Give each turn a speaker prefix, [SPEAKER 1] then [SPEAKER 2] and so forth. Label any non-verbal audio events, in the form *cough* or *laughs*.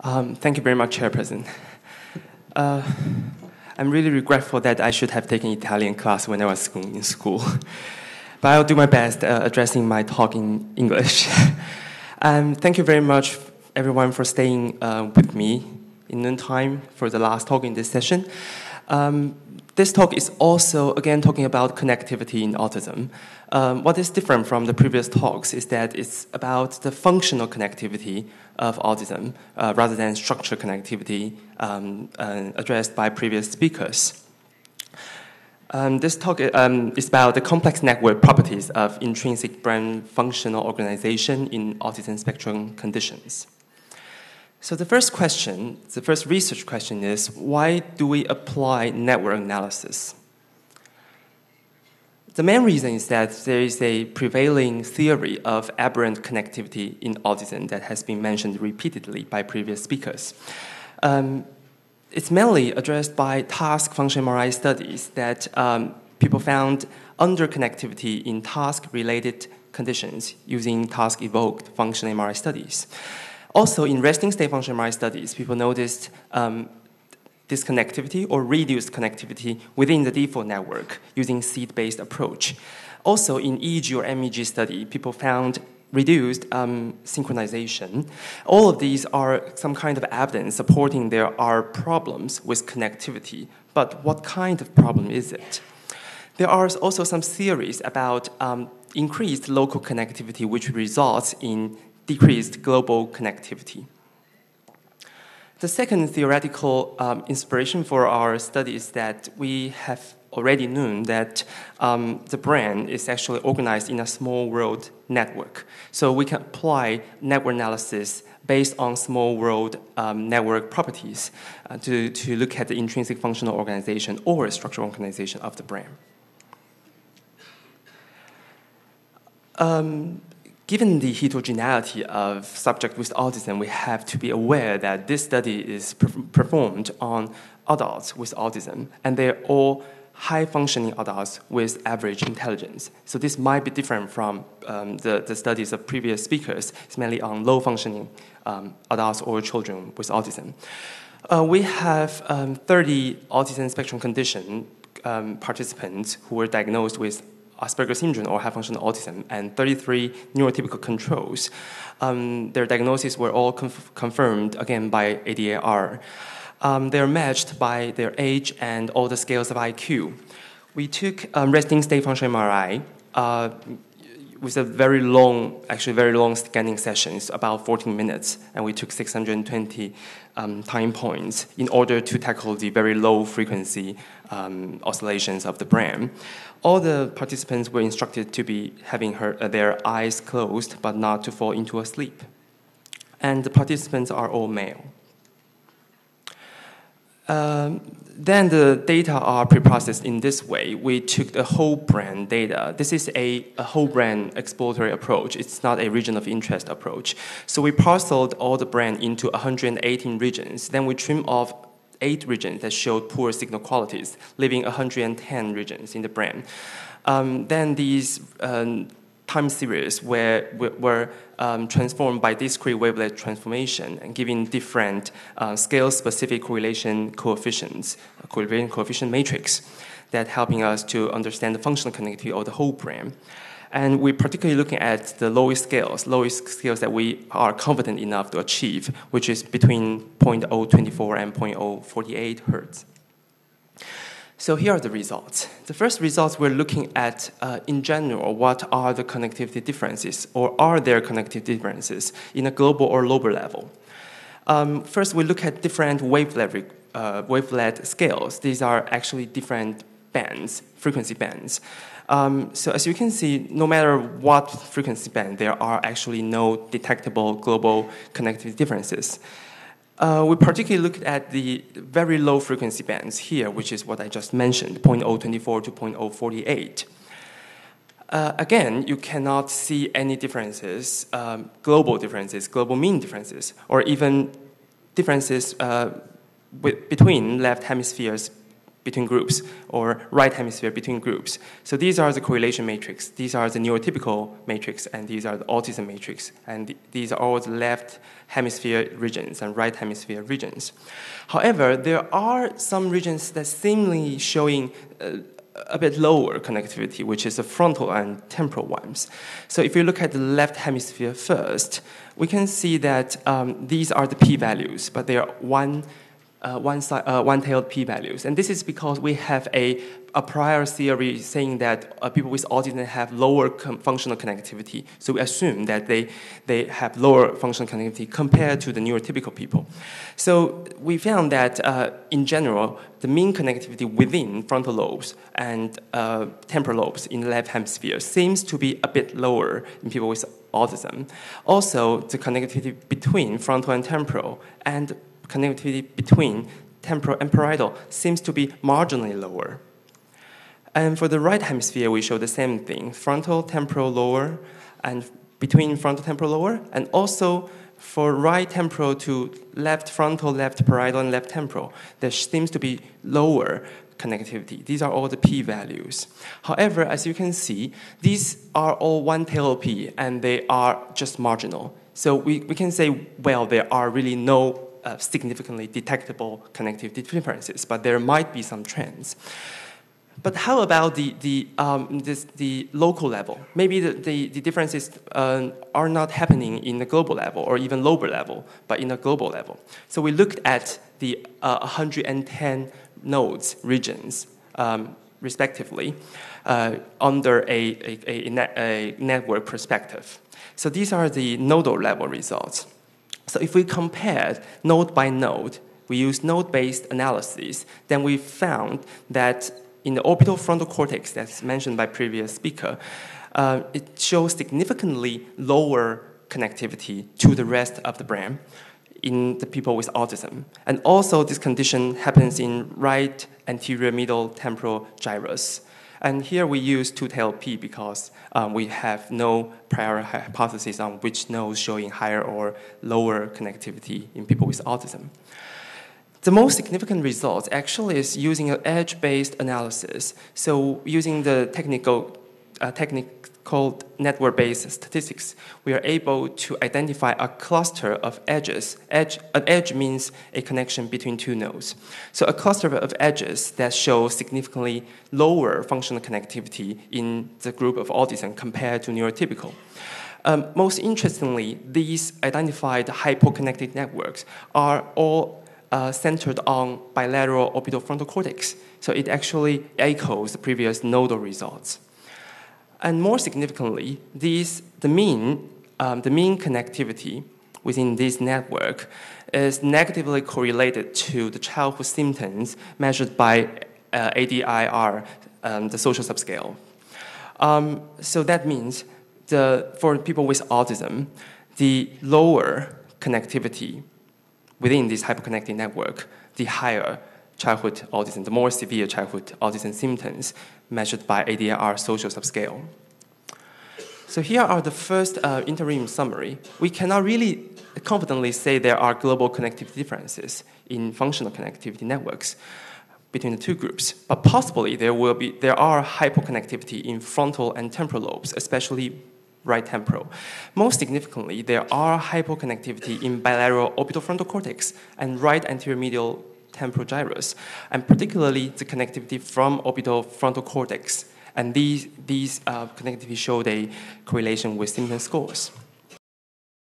[SPEAKER 1] Um, thank you very much, Chairperson. Uh, I'm really regretful that I should have taken Italian class when I was in school. *laughs* but I'll do my best uh, addressing my talk in English. *laughs* um, thank you very much, everyone, for staying uh, with me in noontime for the last talk in this session. Um, this talk is also, again, talking about connectivity in autism. Um, what is different from the previous talks is that it's about the functional connectivity of autism uh, rather than structural connectivity um, uh, addressed by previous speakers. Um, this talk um, is about the complex network properties of intrinsic brain functional organization in autism spectrum conditions. So the first question, the first research question is, why do we apply network analysis? The main reason is that there is a prevailing theory of aberrant connectivity in autism that has been mentioned repeatedly by previous speakers. Um, it's mainly addressed by task function MRI studies that um, people found under connectivity in task related conditions using task evoked function MRI studies. Also, in resting state function MRI studies, people noticed um, disconnectivity or reduced connectivity within the default network using seed-based approach. Also, in EEG or MEG study, people found reduced um, synchronization. All of these are some kind of evidence supporting there are problems with connectivity. But what kind of problem is it? There are also some theories about um, increased local connectivity, which results in decreased global connectivity. The second theoretical um, inspiration for our study is that we have already known that um, the brain is actually organized in a small world network. So we can apply network analysis based on small world um, network properties uh, to, to look at the intrinsic functional organization or structural organization of the brain. Um, Given the heterogeneity of subjects with autism, we have to be aware that this study is performed on adults with autism, and they're all high functioning adults with average intelligence. So this might be different from um, the, the studies of previous speakers. It's mainly on low functioning um, adults or children with autism. Uh, we have um, 30 autism spectrum condition um, participants who were diagnosed with Asperger syndrome or high functional autism, and 33 neurotypical controls. Um, their diagnoses were all conf confirmed again by ADIR. Um, they're matched by their age and all the scales of IQ. We took um, resting state function MRI. Uh, with a very long, actually very long scanning sessions, about 14 minutes, and we took 620 um, time points in order to tackle the very low frequency um, oscillations of the brain. All the participants were instructed to be having her, uh, their eyes closed, but not to fall into a sleep. And the participants are all male. Um, then the data are preprocessed in this way. We took the whole brain data. This is a, a, whole brain exploratory approach. It's not a region of interest approach. So we parceled all the brain into 118 regions. Then we trimmed off eight regions that showed poor signal qualities, leaving 110 regions in the brain. Um, then these um, time series were, were um, transformed by discrete wavelet transformation and giving different uh, scale-specific correlation coefficients, correlation coefficient matrix, that helping us to understand the functional connectivity of the whole brain. And we're particularly looking at the lowest scales, lowest scales that we are confident enough to achieve, which is between 0.024 and 0.048 hertz. So here are the results. The first results we're looking at, uh, in general, what are the connectivity differences, or are there connectivity differences in a global or local level? Um, first, we look at different wavelet, uh, wavelet scales. These are actually different bands, frequency bands. Um, so as you can see, no matter what frequency band, there are actually no detectable global connectivity differences. Uh, we particularly looked at the very low frequency bands here, which is what I just mentioned, 0.024 to 0.048. Uh, again, you cannot see any differences, um, global differences, global mean differences, or even differences uh, with, between left hemispheres between groups or right hemisphere between groups. So these are the correlation matrix. These are the neurotypical matrix, and these are the autism matrix. And th these are all the left hemisphere regions and right hemisphere regions. However, there are some regions that seemingly showing uh, a bit lower connectivity, which is the frontal and temporal ones. So if you look at the left hemisphere first, we can see that um, these are the p-values, but they are one uh, one uh, one-tailed p-values. And this is because we have a, a prior theory saying that uh, people with autism have lower functional connectivity. So we assume that they, they have lower functional connectivity compared to the neurotypical people. So we found that uh, in general, the mean connectivity within frontal lobes and uh, temporal lobes in the left hemisphere seems to be a bit lower in people with autism. Also, the connectivity between frontal and temporal and connectivity between temporal and parietal seems to be marginally lower. And for the right hemisphere, we show the same thing, frontal, temporal, lower, and between frontal, temporal, lower, and also for right temporal to left frontal, left parietal, and left temporal, there seems to be lower connectivity. These are all the p-values. However, as you can see, these are all one tail p, and they are just marginal. So we, we can say, well, there are really no uh, significantly detectable connectivity differences, but there might be some trends. But how about the, the, um, this, the local level? Maybe the, the, the differences uh, are not happening in the global level or even lower level, but in a global level. So we looked at the uh, 110 nodes regions, um, respectively, uh, under a, a, a, net, a network perspective. So these are the nodal level results. So if we compared node by node, we use node-based analysis, then we found that in the orbital frontal cortex that's mentioned by previous speaker, uh, it shows significantly lower connectivity to the rest of the brain in the people with autism. And also this condition happens in right anterior middle temporal gyrus. And here we use two-tailed P because um, we have no prior hypothesis on which nodes showing higher or lower connectivity in people with autism. The most significant result actually is using an edge-based analysis. So using the technical uh, technique called network-based statistics, we are able to identify a cluster of edges. Edge, an edge means a connection between two nodes. So a cluster of edges that show significantly lower functional connectivity in the group of autism compared to neurotypical. Um, most interestingly, these identified hypoconnected networks are all uh, centered on bilateral orbital frontal cortex. So it actually echoes the previous nodal results. And more significantly, these, the, mean, um, the mean connectivity within this network is negatively correlated to the childhood symptoms measured by uh, ADIR, um, the social subscale. Um, so that means the, for people with autism, the lower connectivity within this hyperconnected network, the higher childhood autism, the more severe childhood autism symptoms measured by ADR social subscale. So here are the first uh, interim summary. We cannot really confidently say there are global connectivity differences in functional connectivity networks between the two groups, but possibly there will be there are hypoconnectivity in frontal and temporal lobes, especially right temporal. Most significantly, there are hypoconnectivity in bilateral orbital frontal cortex and right anterior medial temporal gyrus, and particularly the connectivity from orbital frontal cortex. And these, these uh, connectivity showed a correlation with symptom scores.